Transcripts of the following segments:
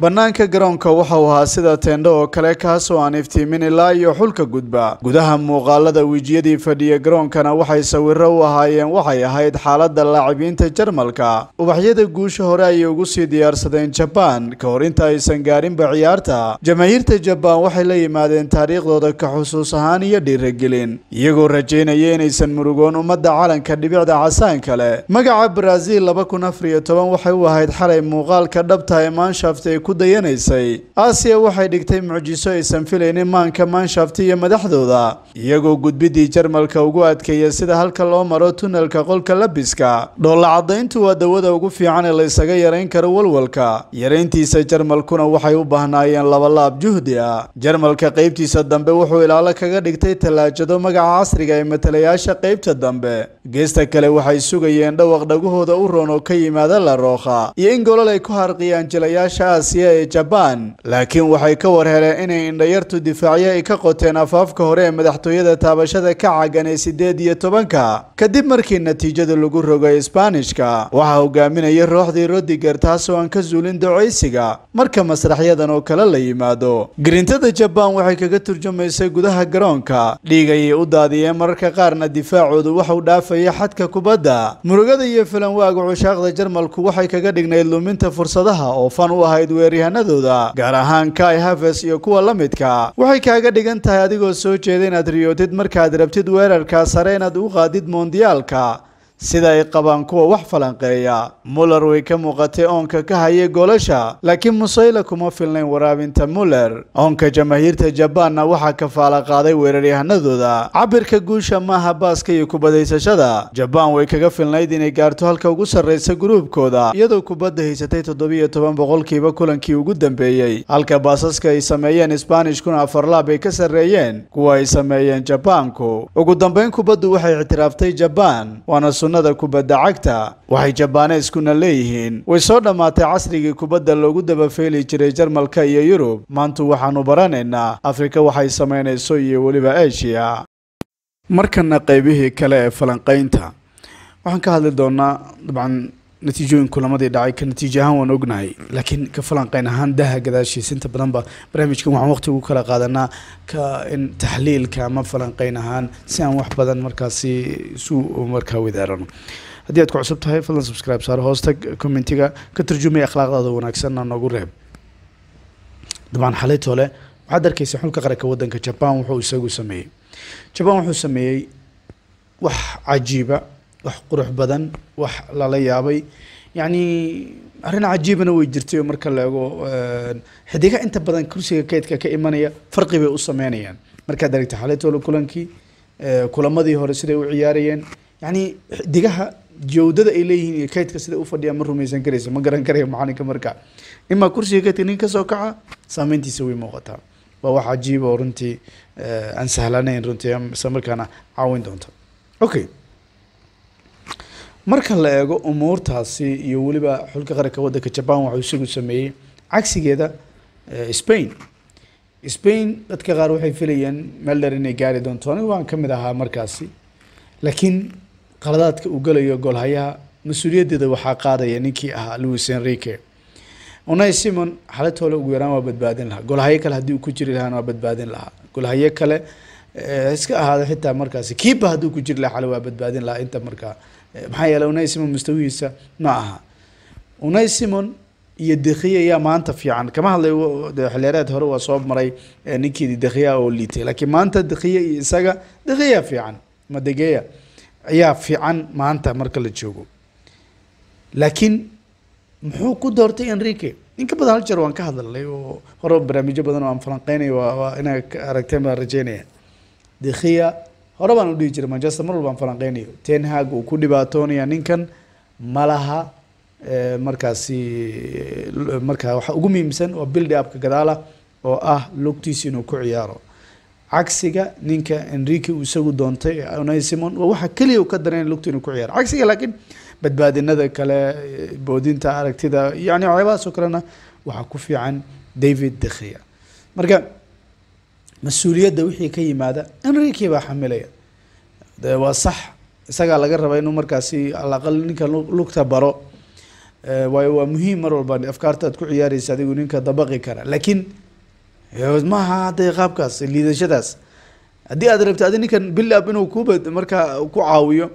bannaanka garoonka waxa uu ahaa sida teendho oo kale kaasoo aan iftiimin ilaa iyo xulka gudba. Gudaha muuqaalada wijiyadii fadhiya garoonkana waxay sawiro u ahaayeen waxay ahayd xaaladda laacibiinta jarmalka. Ubaxyada guusha hore ayay ugu sii diyaarsadeen jabaan ka hor inta aysan gaarinba ciyaarta. Jamaahiirta jabaan waxay la yimaadeen taariikhdooda ka xusuus ahaan iyo dhiiragelin iyagoo rajaynaya inaysan murugoon ummadda calanka dhibicda casaanka leh magaca baraaziil laba kun afar iyo toban waxay u ahayd xalay muuqaalka dhabta ee maanshaft ay ku dayanaysay. Aasiya waxay dhigtay mucjiso aysan filaynin maanka maanshaft iyo madaxdooda iyagoo gudbidii jarmalka ugu adkeeya sida halka loo maro tunelka qolka labiska. Dhoolla caddayntu waa dawada ugu fiican ee la isaga yarayn karo walwalka. Yarayntiisa jarmalkuna waxay u baahnaayeen labalaab juhdi ah. Jarmalka qaybtiisa dambe wuxuu ilaalo kaga dhigtay tallaajado magaca casriga ee matalayaasha qaybta dambe. Geesta kale waxay sugayeen dhawaq dhagahooda u roon oo ka yimaada la rookha iyo in golol ay ku harqiyaan jilayaasha aasiya ee jabaan laakiin waxay ka war heleen inay indhayartu difaacyo ay ka qoteen afaafka hore ee madaxtooyada taabashada ka cagan ee sideed iyo tobanka. Kadib markii natiijada lagu rogay isbaanishka waxaa hogaaminaya rooxdii rodiger taasoo aan ka zuulin ducaysiga. Marka masraxyadan oo kale la yimaado grintada jabaan waxay kaga turjumaysay gudaha garoonka. Dhiig ayay u daadiyeen mararka qaarna difaacoodu waxau dhaafaya xadka kubadda. Murugada iyo filanwaaga cushaaqda jarmalku waxay kaga dhignayd luminta fursadaha oo fan u ahayd weeryahanadooda gaar ahaan kai haves iyo kuwa la midka. Waxay kaaga dhigan tahay adigoo soo jeeda inaad riyootid markaad rabtid weerarka sare inaad u qaadid moondiyaalka sida ay qabaan kuwa wax falanqeeya. Muller way ka muuqatay oonka ka hayay goolasha laakiin musayla kuma filnayn waraabinta muller. Oonka jamaahiirta jabaanna waxaa kafaala qaaday weeraryahanadooda. Cabirka guusha maaha baaska iyo kubadaysashada jabaan way kaga filnayd inay gaarto halka ugu sarraysa gruubkooda iyadoo kubadda haysatay toddobiyo toban boqolkiiba kulankii ugu dambeeyey halka baasaska ay sameeyeen isbaanishkuna afarlaab ay ka sarreeyeen kuwa ay sameeyeen jabaanku. Ugu dambayn kubaddu waxay ictiraaftay jabaan waana sunnada kubadda cagta waxay jabaaneeskuna leeyihiin. Way soo dhammaatay casrigii kubadda loogu dabafeeli jiray jarmalka iyo yurub. Maantu waxaanu baranaynaa afrika waxay samaynayso iyo weliba eshiya markana qaybihii kale ee falanqaynta waxaan ka hadli doonaa dabcan natiijooyin kulamadii dhacay ka natiijo ahaan waan ognahay. Laakiin ka falanqeyn ahaan daha gadaashiisa inta badanba barnaamijkan waxaan waqti ugu kala qaadanaa ka in taxliilka ama falanqeyn ahaan si aan wax badan markaasi isu markaa wadaarano haddii aad ku cusub tahay fadlan subscribe saar hoostag commentiga ka turjumaya akhlaaqdaada wanaagsanna noogu reeb. Dabcan xalitole waxaad arkeysa xulka qaranka wadanka jaban wuxuu isagu sameeyey. Jaban wuxuu sameeyey wax cajiiba wax qurux badan wax lala yaabay. Yacni arrin cajiibana way jirtay marka la eego xidiga inta badan kursiga kaydka ka imanaya farqi bay u sameynayaan. Markaad aragta xalitole kulankii kulamadii hore siday u ciyaarayeen. Yacni xidigaha jawdada ay leeyihiin iyo kaydka siday u fadhiyaan ma rumaysan karaysa ma garan karaya macalinka marka imaa kursiga kaydka nin ka soo kaca saameyntiisa way muuqataa waa wax cajiiba oo runtii aan sahlanayn runtii isla markaana caawin doonta okay marka la eego umuurtaasi iyo weliba xulka qaranka wadanka jaban waxuu isagu sameeyey cagsigeeda spain. Spain dadka qaar waxay filayeen meel dheer inay gaari doonto. Anigu waan ka mid ahaa markaasi. Laakiin qaladaadka uu galayo goolhayaha mas'uuliyaddeeda waxaa qaadaya ninkii ahaa louis enrique. Unai simon xalatole ugu yaraan waa badbaadin lahaa. Golhayo kale haddii uu ku jiri lahaana waa badbaadin lahaa. Golhayo kale iska ahaada xitaa markaasi. Kiiba hadduu ku jiri lahaa xale waa badbaadin lahaa inta markaa. Maxaa yeeley simon mustawihiisa ma aha. Simon iyo dekhiya ayaa maanta fiican. Kama hadlayo xilyareed hore waa soo maray ninkii dekhiya oo liitay. Laakiin maanta dekhiya iyo isaga dekhiya fiican. Madegeya ayaa fiican maanta marka la joogo. Laakiin muxuu ku doortay enrique? In ka badan hal jeer waan ka hadalnay oo hore barnaamijyo badan oo aan falanqeynay waa inaa aragteen baan rajeynaya dekhiya hore baan u dhihi jiray manchester mar walba aan falanqeynayo. Ten hag uu ku dhibaatoonaya ninkan malaha markaasi markaa waxa ugu muhiimsan waa build gadaala oo ah lugtiisa inuu ku ciyaaro. Cagsiga ninka enrique uu isagu doontay unai waa waxa keliya uu ka dareyn lugta inuu ku ciyaaro. Cagsiga laakiin badbaadinada kale boodinta aragtida yani waxyaabahaas oo kalena waxaa ku fiican david dekhiya marka mas'uuliyadda wixii ka yimaada enrique baa xamilaya. De waa sax isagaa laga raba inuu markaasi alaqal ninka lugta baro. Waayo waa muhiim mar walba afkaarta aad ku ciyaaraysa adigu ninka dabaqi kara. Laakiin maaha hadda qaabkaas liidashadaas. Haddii aad rabto adi ninkan bilab inuu kuba markaa ku caawiyo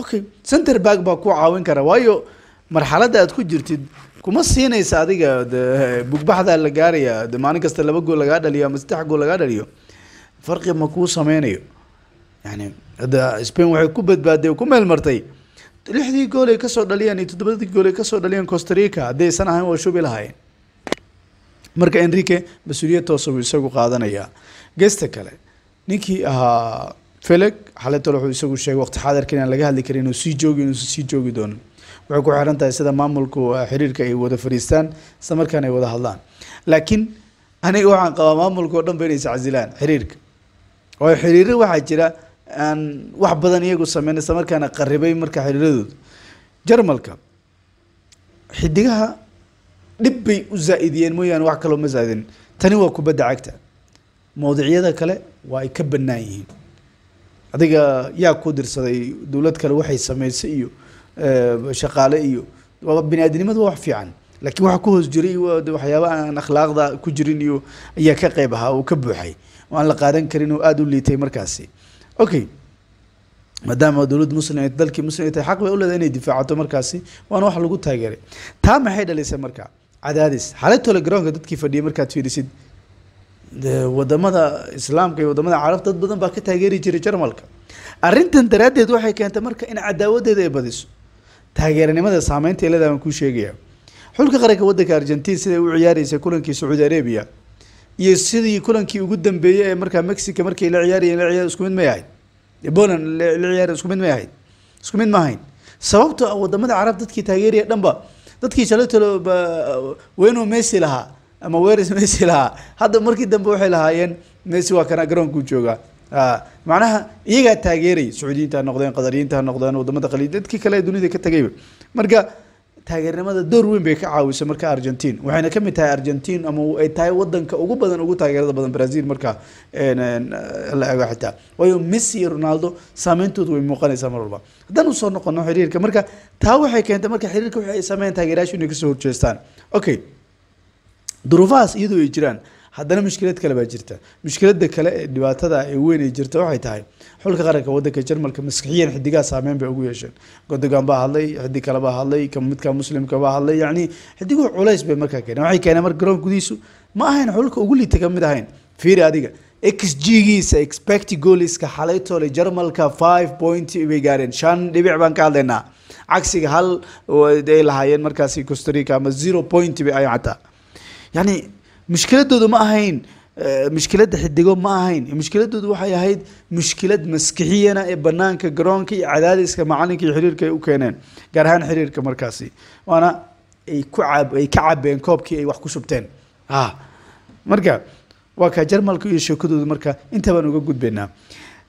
okay center back baa ku caawin kara. Waayo marxaladda aad ku jirtid kuma siinaysa adiga bugbaxdaa la gaaraya maalin kasta laba gool lagaa dhaliyo ama saddex gool lagaa dhaliyo farqi ma kuu sameynayo. Yani hadda spain waxay ku badbaaday ku meel martay lixdii gool ay ka soo dhaliyeen iyo toddobadii gool ay ka soo dhaliyeen costa rica haddaysan ahayn waa shubi lahaayeen. Marka enrique mas'uuliyad toosa buu isagu qaadanayaa gesta kale ninkii ahaa feleg xaletol wuxuu isagu sheegay waqti xaadirka inaan laga hadli karin inuu sii joogi inuusan sii joogi doonin waxay ku xiran tahay sida maamulku xiriirka ay wada fariistaan isla markaana ay wada hadlaan. Laakiin aniga waxaan qabaa maamulka oo dhan ba inay iscasilaan xiriirka. Waayo xiriiro waxaa jira aan wax badan iyagu sameyn isla markaana qaribay marka xiriiradooda jarmalka xidigaha dhib bay u zaa-idiyeen mooyaane wax kaloo ma zaa-idin. Tani waa kubadda cagta. Mawducyada kale waa ay ka bannaan yihiin adiga yaa ku dirsaday dowlad kale waxay sameysay iyo shaqaale iyo bini aadinimadu waa wax fiican. Laakiin waxa ku hoos jiray waxyaaba aan akhlaaqda ku jirin iyo ayaa ka qeyb ahaa oo ka buuxay. Oo aan la qaadan karin oo aada u liitay markaasi. Okay maadaama dowladda muslim dalkii muslim ay tahay xaq bay u leedahay inay difaacato markaasi waana wax lagu taageeray. Taa maxay dhalisay marka? Cadaadis. Xaaladtole garoonka dadkii fadhiyay markaad fiirisid waddamada islaamka iyo waddamada carab dad badan baa ka taageeri jiray jarmalka arrintan daraaddeed waxay keentay marka in cadaawadeeda ay badiso taageeranimada saameynta leedahay waan kuu sheegaya. Xulka qaranka waddanka argentin siday u ciyaaraysay kulankii sacuudi arabia iyo sidii kulankii ugu dambeeyey ee markaa mexico markay la ciyaarayeen la ciyaar isku mid may ahayd. Poland la ciyaar isku mid may ahayd. Isku mid ma ahayn. Sababtoo ah waddamada carab dadkii taageeraya dhanba dadkii shalatolo weynu messi lahaa ama weris messi lahaa hadda markii dambe waxay lahaayeen messi waa kana garoonkuu joogaa macnaha iyagaa taageeraya sacuudiyiinta ha noqdeen qadariyiinta ha noqdeen waddamada qaliil dadkii kale dunida ka tagayba marka taageernimada door weyn bay ka caawisay marka argentin waxayna ka mid tahay argentin ama ay tahay wadanka ugu badan ugu taageerada badan brazil marka la ego xitaa. Waayo messi iyo ronaldo saameyntoodu way muuqanaysaa mar walba. Haddaan u soo noqono xiriirka marka taa waxay keentay marka xiriirka waxay sameeyeen taageerayaashu inay ka soo horjeestaan. Okay duruufahaas iyadoo ay jiraan haddana mushkilad kale baa jirta. Mushkilada kale ee dhibaatada ee weyn ay jirta waxay tahay xulka qaranka wadanka jarmalka maskixiyan xidigaha saameyn bay ugu yeesheen godogan baa hadlay xidig kale baa hadlay midka muslimka baa hadlay yacni xidiguhu culays bay markaa keeneen. Waxay keeneen marka garoonka gudihiisu ma ahayn xulka ugu liita ka mid ahayn. Fiiri adiga x g giisa expect goaliska xalaytoole jarmalka five point bay gaareen. Shan dhibic baan ka hadlaynaa. Cagsiga hal ay lahaayeen markaasi costa rica ama zero point bay ahayn xataa yani mushkiladoodu ma ahayn mushkiladda xidigo ma ahayn. Mushkiladoodu waxay ahayd mushkilad maskixiyana ee banaanka garoonka iyo cadaadiska macalinka iyo xiriirka ay u keeneen gaar ahaan xiriirka markaasi. Waana ay ku ay ka cabeen koobkii ay wax ku shubteen. Marka waa kaa jarmalka iyo sheekadoodu marka inta baan uga gudbaynaa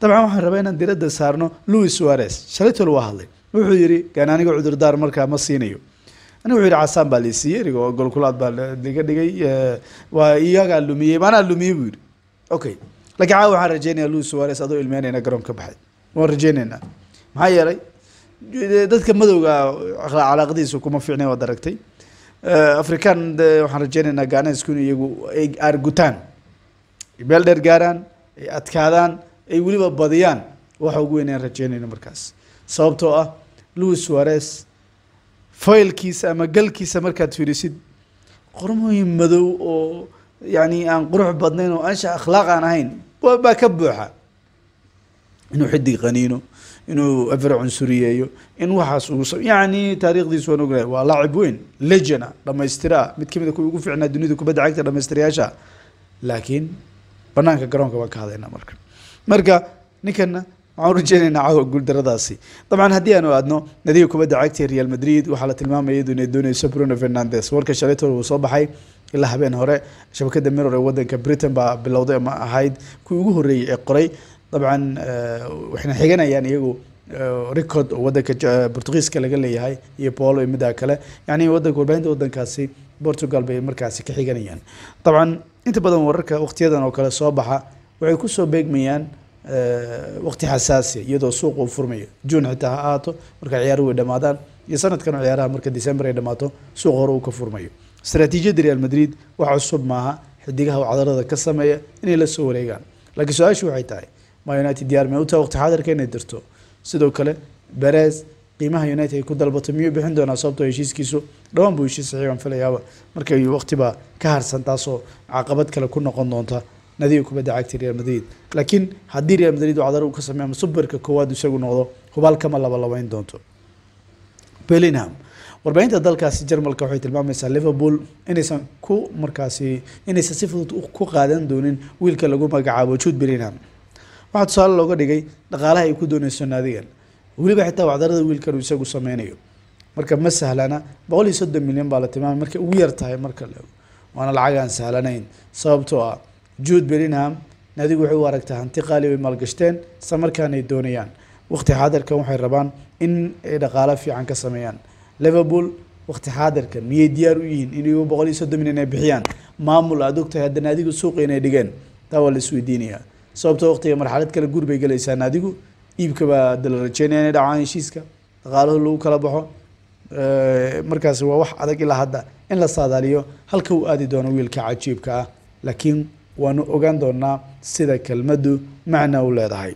dabcan waxaan rabaa inaan diradda saarno louis suarez. Shalaytol waa hadlay. Wuxuu yihi gaan aniga cudurdaar markaa ma siinayo aniga wuxuu yihi casaan baa la siiyey. Erigo golkulaad baa laga dhigay waa iyagaa lumiyey maanaa lumiyey buu yihi okay. Laakiin caawa waxaan rajeynayaa louis suarez adoo ilmeynayna garoon ka baxay. Waan rajeynaynaa maxaa yeelay dadka madowga calaaqadiisu kuma fiicnay waad aragtay african waxaan rajeynaynaa ganesku iyagu ay aargutaan beel dheer gaaraan ay adkaadaan ay weliba badiyaan. Waxa ugu weyn aan rajeynayno markaas. Sababtoo ah louis suarez faylkiisa ama galkiisa markaad fiirisid qormooyin madow oo yani aan qurux badnayn oo ansha akhlaaq aan ahayn baa ka buuxa. Inuu xidig qaniino inuu afar cunsuriyeeyo in waxaas uu yani taariikhdiisu waan ognahay waa laacib weyn legena dhamaystira mid ka mid a kuwa ugu fiicnaa dunida kubadda cagta dhamaystirayaasha. Laakiin banaanka garoonka baan ka hadlaynaa marka. Marka ninkana waxaan urajeynaynaa caawa guuldaradaasi dabcan haddii aanu aadno nadiga kubadda cagta real madrid waxaa la tilmaamaya inay dooneyso bruno fernandes. Warka shalaytol uu soo baxay ilaa habeen hore. Shabakada mirror ee wadanka britain baa bilowday ama ahayd kuwii ugu horreeyey ee qoray. Dabcan waxayna xiganayaan iyagu record oo wadanka portugiiska laga leeyahay iyo polo iyo middaa kale. Yani wadanka warbaahinta wadankaasi portugal bay markaasi ka xiganayaan. Dabcan inta badan wararka waqtiyadan oo kale soo baxa waxay ku soo beegmayaan waqti xasaasiya iyadoo suuqa uu furmayo. June xitaa ha ahaato marka ciyaaruhu way dhamaadaan iyo sanadkan oo ciyaaraha marka december ay dhamaato suuq hore uu ka furmayo. Istaraatiijiyadda real madrid wax cusub maaha. Xidigaha cadarada ka sameeya inay la soo wareegaan. Laakiin su'aashu waxay tahay ma united diyaar may u tahay waqti xaadirka inay dirto. Sidoo kale beres qiimaha united ay ku dalbato miyuu bixin doonaa sababtoo heshiiskiisu dhawaan buu heshiis saxiix aan filayaaba markay waqtibaa ka harsan taasoo caqabad kale ku noqon doonta nadiga kubadda cagta real madrid. Laakiin haddii real madrid uu cadar uu ka sameeyo ama superka koowaad isagu noqdo hubaal kama laba labayn doonto. Bellingham. Warbaahinta dalkaasi jarmalka waxay tilmaamaysaa liverpool inaysan ku markaasi inaysan si fudud ku qaadan doonin wiilka lagu magacaabo jude bellingham. Waxaa tusaale looga dhigay dhaqaalaha ay ku dooneyso naadigan weliba xitaa wacdarada wiilkan uu isagu sameynayo. Marka ma sahlana boqol iyo soddon milyan baa la tilmaamay markay ugu yar tahay marka la ego waana lacag aan sahlanayn sababtoo ah jude bellingham naadigu waxay u aragtaa hanti qaali ay maalgashteen isla doonayaan. Waqti xaadirkan waxay rabaan in ay dhaqaalo fiican ka sameeyaan. Liverpool waqti xaadirkan miyay diyaar u yihiin inay boqol iyo soddon milyan ay bixiyaan? Maamul aad ogtahay hadda naadigu suuqa inay dhigeen taa waa la isweydiinayaa sababtoo waqtiga marxalad kale guur bay galaysaa naadigu iibka baa da la rajeynaya inay dhacaan heshiiska dhaqaalahu lagu kala baxo. Markaasi waa wax adag ilaa hadda in la saadaaliyo halka uu aadi doono wiilka cajiibka ah. Laakiin waanu ogaan doonaa sida kelmaddu macna u leedahay.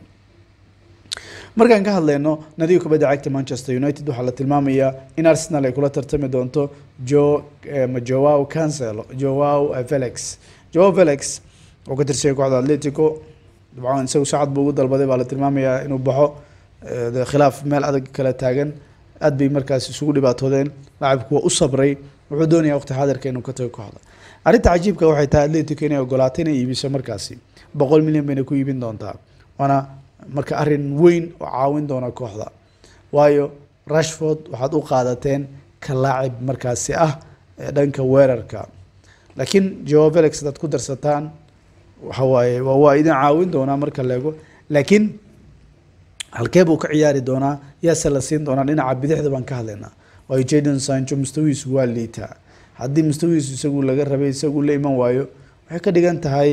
Markaan ka hadlayno nadiga kubadda cagta manchester united waxaa la tilmaamayaa in arsenal ay kula tartami doonto jo joao cancelo joao felix. Joao felix oo ka tirsan kooxda atletico dabcan isagu saacad buu ugu dalbaday baa la tilmaamayaa inuu baxo khilaaf meel adag kala taagan. Aad bay markaas isugu dhibaatoodeen laacibku waa u sabray wuxuu doonaya waqti xaadirka inuu ka tago kooxda arrinta cajiibka waxay tahay atletico inay ogolaatay inay iibiso markaasi. Boqol milyan bayna ku iibin doontaa. Waana marka arrin weyn oo caawin doona kooxda. Waayo rashford waxaad u qaadateen ka laacib markaasi ah dhanka weerarka. Laakiin joao felix ku darsataan waxa waaye waa waa idin caawin doonaa marka leego laakiin halkee buu ka ciyaari doonaa yaase la siin doonaa dhinaca bidixda baan ka hadlaynaa. Waayo jadon sancho mustawiisu waa liitaa haddii mustawiisu isagu laga rabay isagu la iman waayo waxay ka dhigan tahay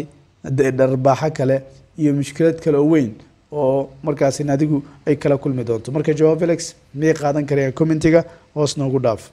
dharbaaxo kale iyo mushkilad kale oo weyn oo markaasi adigu ay kala kulmi doonto. Marka joao felix miyay qaadan karayaan commentiga? Hoos noogu dhaaf